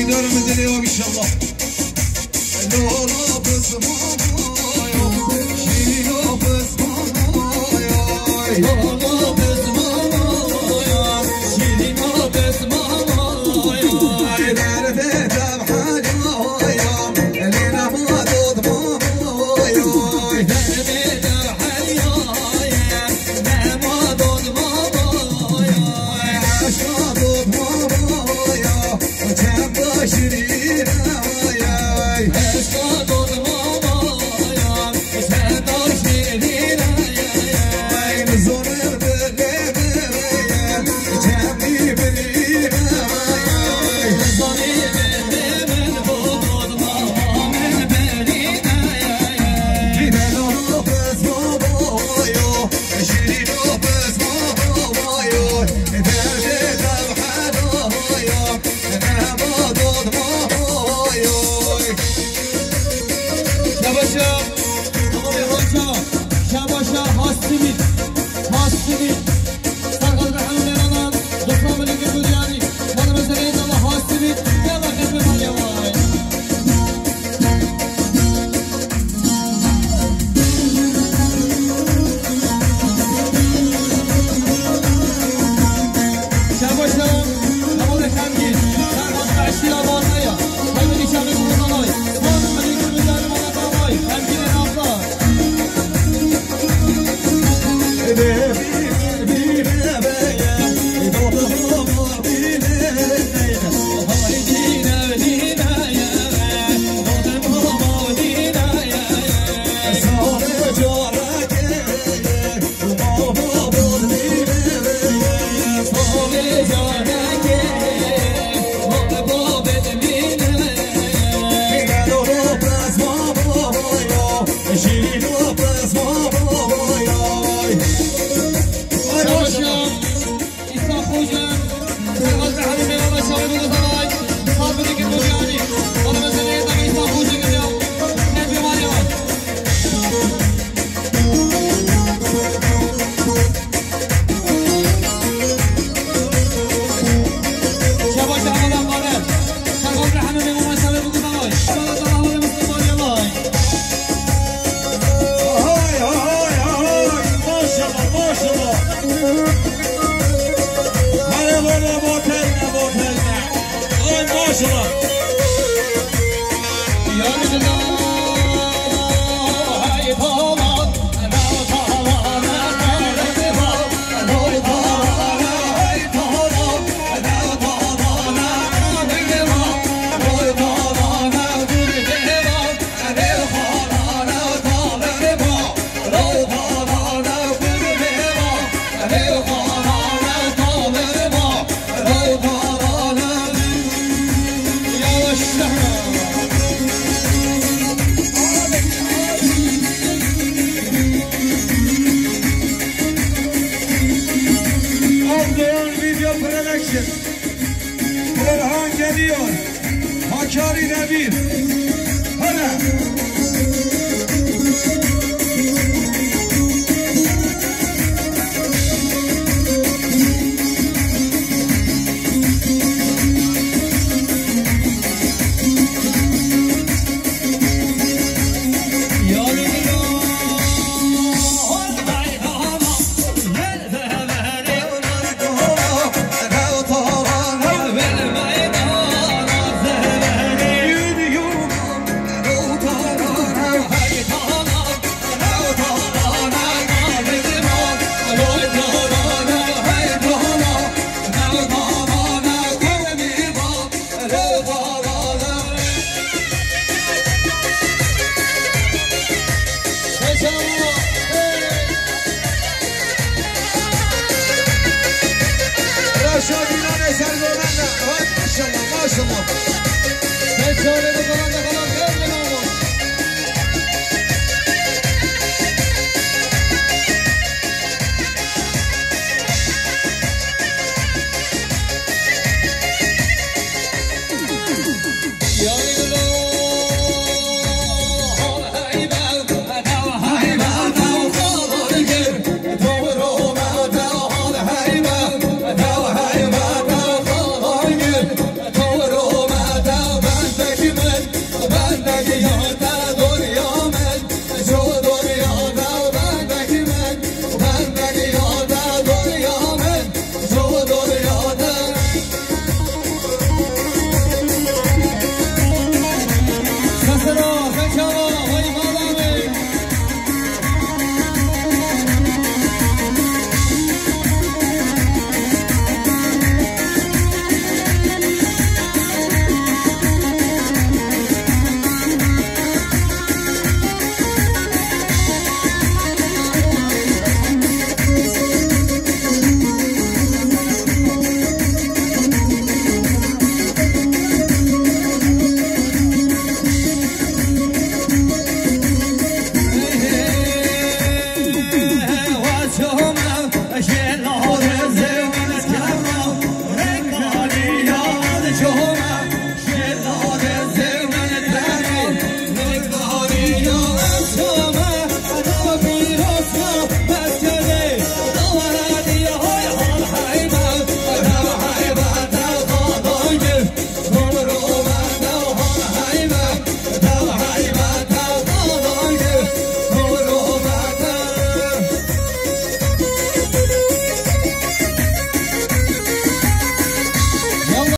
في دورنا اليوم ان شاء الله دورنا بس ماما يا باشا آقای حاجا شباشا هاست بیمید beni Angela. Melekşir. Burhan geliyor. Hakkari Nebi. Hele. بلند بلند شما ما شما به جانب بلند